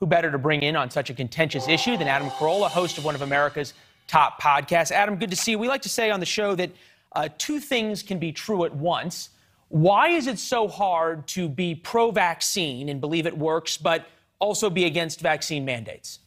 who better to bring in on such a contentious issue than Adam Carolla, host of one of America's top podcasts? Adam, good to see you. We like to say on the show that uh, two things can be true at once. Why is it so hard to be pro vaccine and believe it works, but also be against vaccine mandates?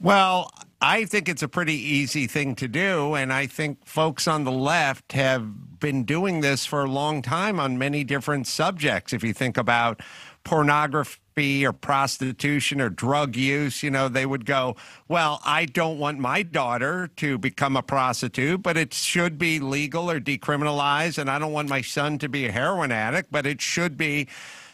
Well, I think it's a pretty easy thing to do. And I think folks on the left have been doing this for a long time on many different subjects. If you think about pornography or prostitution or drug use, you know, they would go, Well, I don't want my daughter to become a prostitute, but it should be legal or decriminalized. And I don't want my son to be a heroin addict, but it should be.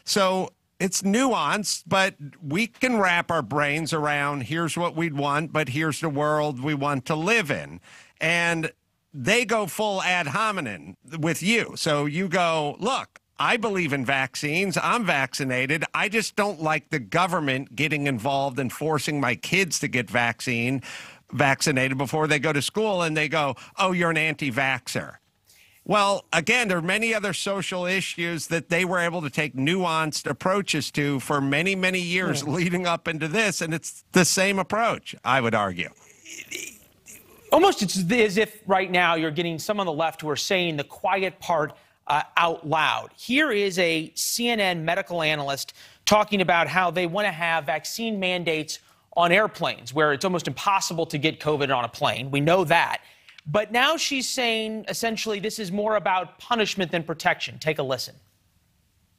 So it's nuanced, but we can wrap our brains around here's what we'd want, but here's the world we want to live in. And they go full ad hominem with you. So you go, look, I believe in vaccines. I'm vaccinated. I just don't like the government getting involved and forcing my kids to get vaccine vaccinated before they go to school and they go, "Oh, you're an anti-vaxxer." Well, again, there are many other social issues that they were able to take nuanced approaches to for many, many years yeah. leading up into this, and it's the same approach, I would argue. Almost it's as if right now you're getting some on the left who are saying the quiet part uh, out loud. Here is a CNN medical analyst talking about how they want to have vaccine mandates on airplanes where it's almost impossible to get COVID on a plane. We know that. But now she's saying essentially this is more about punishment than protection. Take a listen.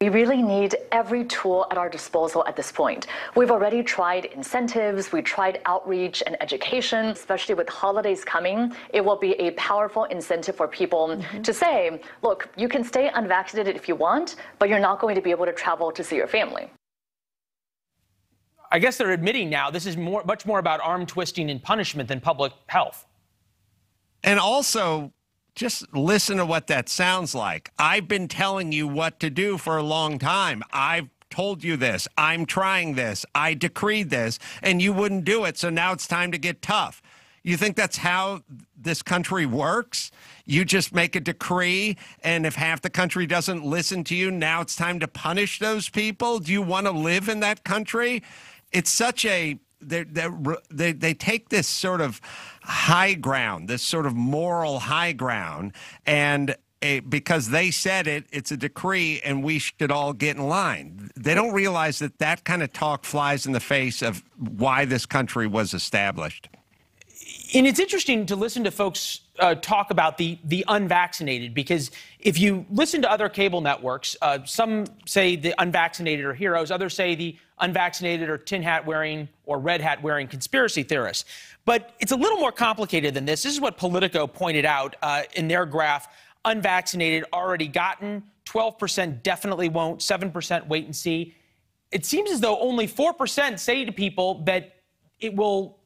We really need every tool at our disposal at this point. We've already tried incentives, we tried outreach and education, especially with holidays coming. It will be a powerful incentive for people mm-hmm. to say, look, you can stay unvaccinated if you want, but you're not going to be able to travel to see your family. I guess they're admitting now this is more, much more about arm twisting and punishment than public health. And also, just listen to what that sounds like. I've been telling you what to do for a long time. I've told you this. I'm trying this. I decreed this, and you wouldn't do it. So now it's time to get tough. You think that's how this country works? You just make a decree, and if half the country doesn't listen to you, now it's time to punish those people? Do you want to live in that country? It's such a they they they take this sort of high ground, this sort of moral high ground, and because they said it, it's a decree, and we should all get in line. They don't realize that that kind of talk flies in the face of why this country was established. And it's interesting to listen to folks uh, talk about the the unvaccinated because if you listen to other cable networks, uh, some say the unvaccinated are heroes, others say the unvaccinated are tin hat wearing or red hat wearing conspiracy theorists. But it's a little more complicated than this. This is what Politico pointed out uh, in their graph. Unvaccinated already gotten, 12% definitely won't, 7% wait and see. It seems as though only 4% say to people that it will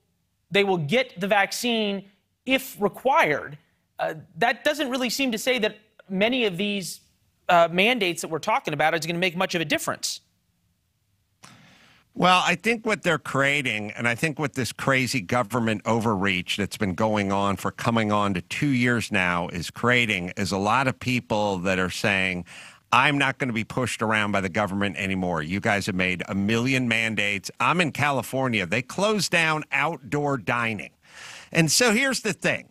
they will get the vaccine if required. Uh, that doesn't really seem to say that many of these uh, mandates that we're talking about is going to make much of a difference. Well, I think what they're creating, and I think what this crazy government overreach that's been going on for coming on to two years now is creating, is a lot of people that are saying, I'm not going to be pushed around by the government anymore. You guys have made a million mandates. I'm in California. They closed down outdoor dining. And so here's the thing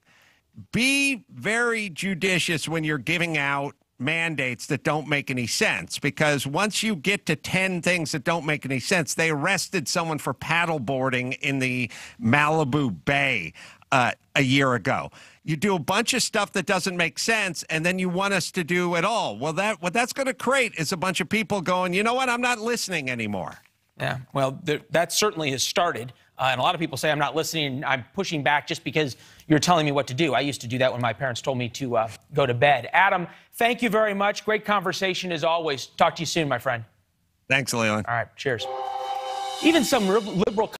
be very judicious when you're giving out mandates that don't make any sense because once you get to 10 things that don't make any sense, they arrested someone for paddleboarding in the Malibu Bay uh, a year ago. You do a bunch of stuff that doesn't make sense, and then you want us to do it all. Well, that what that's going to create is a bunch of people going, you know what, I'm not listening anymore. Yeah, well, there, that certainly has started. Uh, and a lot of people say I'm not listening. I'm pushing back just because you're telling me what to do. I used to do that when my parents told me to uh, go to bed. Adam, thank you very much. Great conversation as always. Talk to you soon, my friend. Thanks, Leland. All right, cheers. Even some liberal.